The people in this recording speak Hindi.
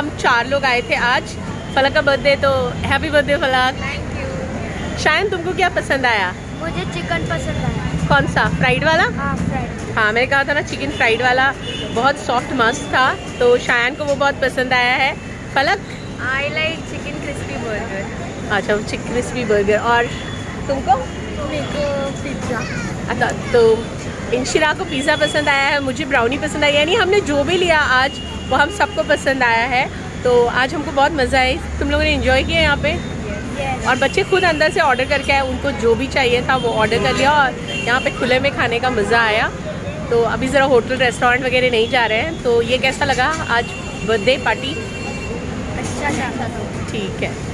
हम चार लोग आए थे आज। फलक का बर्थडे तो happy birthday Falak. Thank you Shayan तुमको क्या पसंद आया? मुझे चिकन पसंद आया। कौन सा? फ्राइड वाला? हाँ फ्राइड हाँ मैंने कहा था ना चिकन फ्राइड वाला बहुत सॉफ्ट मस्त था तो शायन को वो बहुत पसंद आया है। Falak? I like chicken crispy burger अच्छा वो चिकन क्रिस्पी बर्गर और तुमको? मेरे को अच्छा। तो इन इंशिरा को पिज़्ज़ा पसंद आया है मुझे ब्राउनी पसंद आई यानी हमने जो भी लिया आज वो हम सबको पसंद आया है। तो आज हमको बहुत मज़ा आई। तुम लोगों ने इन्जॉय किया यहाँ पे? और बच्चे खुद अंदर से ऑर्डर करके आए उनको जो भी चाहिए था वो ऑर्डर कर लिया। और यहाँ पे खुले में खाने का मज़ा आया। तो अभी ज़रा होटल रेस्टोरेंट वगैरह नहीं जा रहे हैं। तो ये कैसा लगा आज बर्थडे पार्टी अच्छा। ठीक है।